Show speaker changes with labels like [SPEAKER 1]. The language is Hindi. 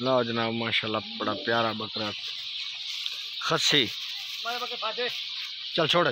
[SPEAKER 1] लो जनाब माशाल्लाह बड़ा प्यारा बकरा। खसी चल छोड़।